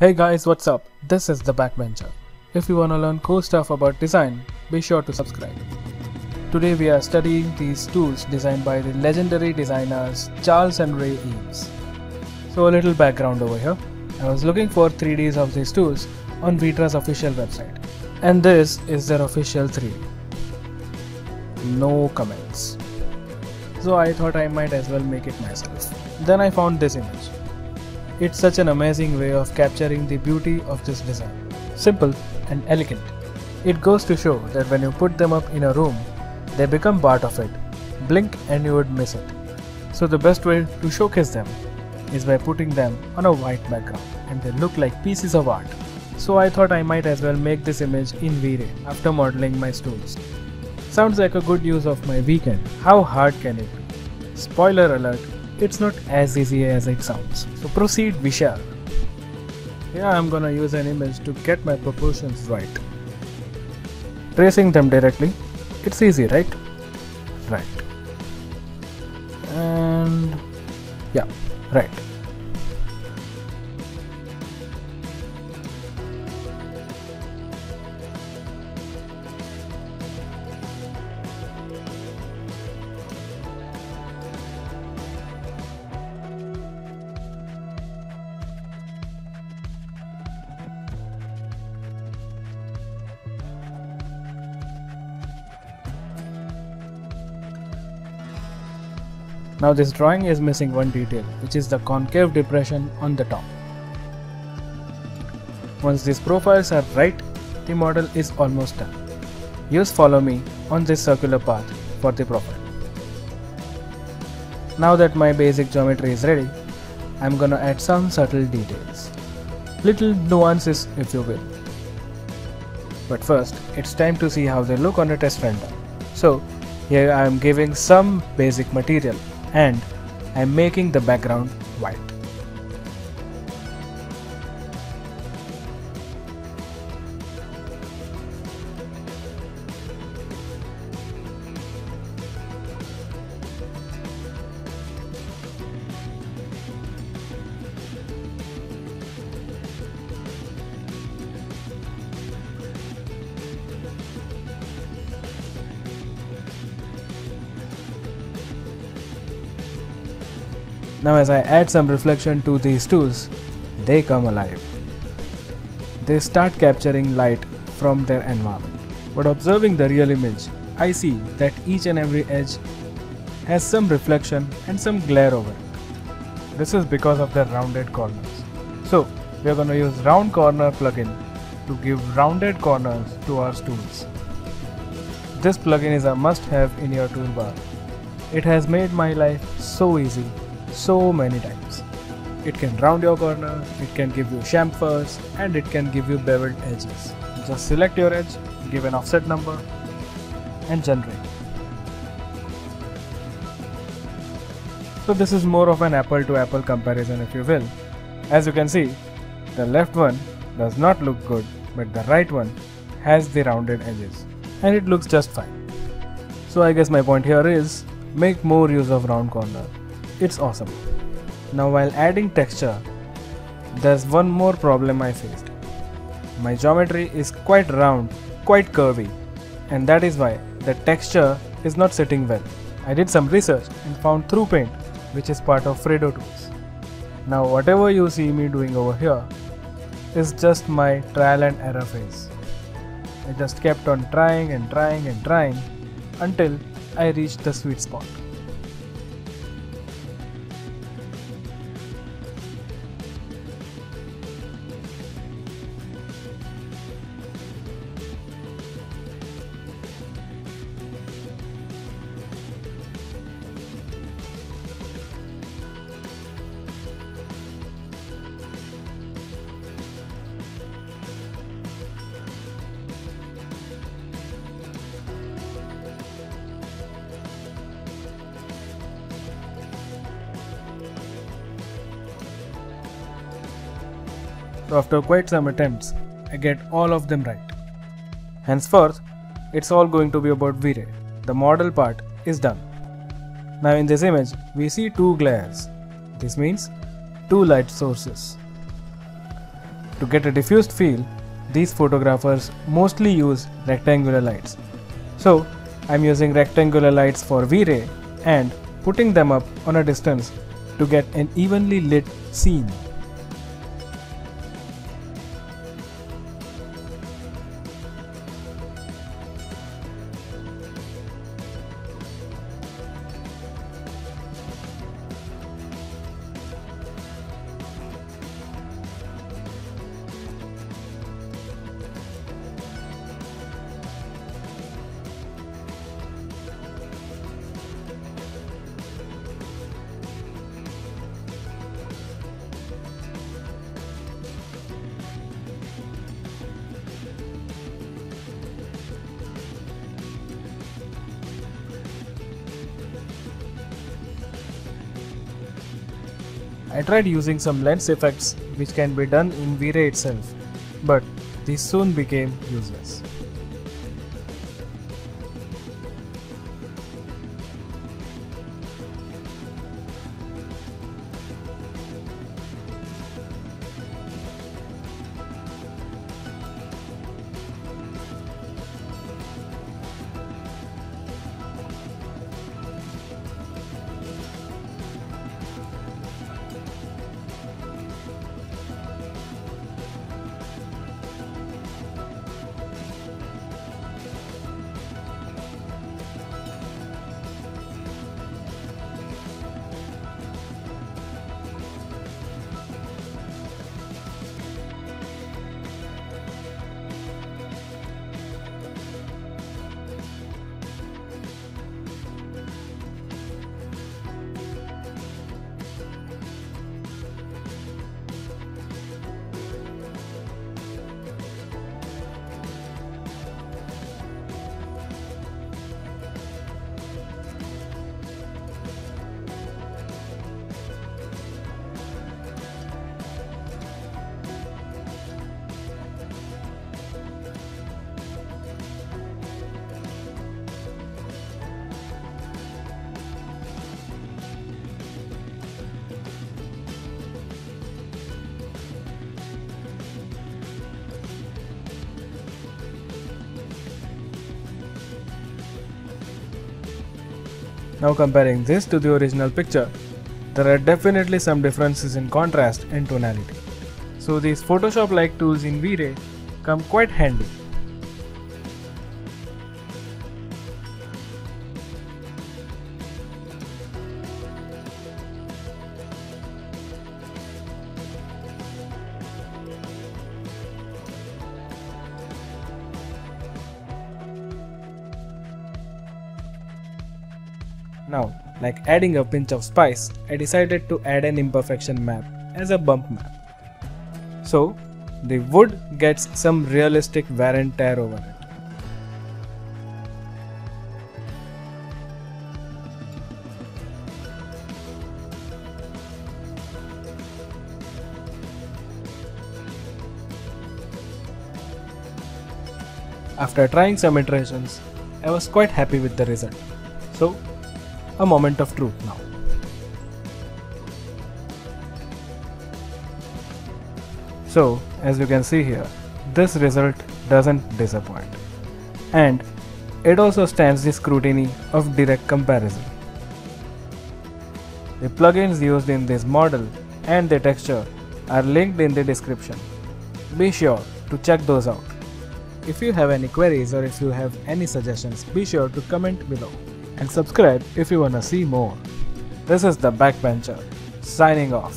Hey guys, what's up? This is the Backbencher. If you wanna learn cool stuff about design, be sure to subscribe. Today we are studying these tools designed by the legendary designers Charles and Ray Eames. So a little background over here. I was looking for 3Ds of these tools on Vitra's official website. And this is their official 3D. No comments. So I thought I might as well make it myself. Then I found this image. It's such an amazing way of capturing the beauty of this design. Simple and elegant. It goes to show that when you put them up in a room, they become part of it. Blink and you would miss it. So the best way to showcase them is by putting them on a white background and they look like pieces of art. So I thought I might as well make this image in V-Ray after modeling my stools. Sounds like a good use of my weekend. How hard can it be? Spoiler alert, it's not as easy as it sounds. So proceed Vishal. Yeah, I'm gonna use an image to get my proportions right. Tracing them directly, it's easy, right? Right. And yeah, right. Now this drawing is missing one detail which is the concave depression on the top. Once these profiles are right, the model is almost done. Use follow me on this circular path for the profile. Now that my basic geometry is ready, I'm gonna add some subtle details. Little nuances if you will. But first, it's time to see how they look on a test render. So, here I am giving some basic material and I am making the background white. Now as I add some reflection to these tools, they come alive. They start capturing light from their environment. But observing the real image, I see that each and every edge has some reflection and some glare over it. This is because of their rounded corners. So we are going to use round corner plugin to give rounded corners to our tools. This plugin is a must have in your toolbar. It has made my life so easy so many times. It can round your corner, it can give you chamfers, and it can give you beveled edges. Just select your edge, give an offset number, and generate. So this is more of an apple to apple comparison if you will. As you can see, the left one does not look good, but the right one has the rounded edges, and it looks just fine. So I guess my point here is, make more use of round corner it's awesome. Now while adding texture, there's one more problem I faced. My geometry is quite round, quite curvy, and that is why the texture is not sitting well. I did some research and found ThruPaint, which is part of Fredo tools. Now whatever you see me doing over here is just my trial and error phase. I just kept on trying and trying and trying until I reached the sweet spot. So after quite some attempts, I get all of them right. Henceforth, it's all going to be about V-Ray. The model part is done. Now in this image, we see two glares. This means two light sources. To get a diffused feel, these photographers mostly use rectangular lights. So I'm using rectangular lights for V-Ray and putting them up on a distance to get an evenly lit scene. I tried using some lens effects which can be done in V-Ray itself, but these soon became useless. Now comparing this to the original picture, there are definitely some differences in contrast and tonality. So these Photoshop like tools in V-Ray come quite handy. Now, like adding a pinch of spice, I decided to add an imperfection map as a bump map. So, the wood gets some realistic wear and tear over it. After trying some iterations, I was quite happy with the result. So a moment of truth now. So, as you can see here, this result doesn't disappoint. And it also stands the scrutiny of direct comparison. The plugins used in this model and the texture are linked in the description. Be sure to check those out. If you have any queries or if you have any suggestions, be sure to comment below and subscribe if you wanna see more. This is the Backbencher, signing off.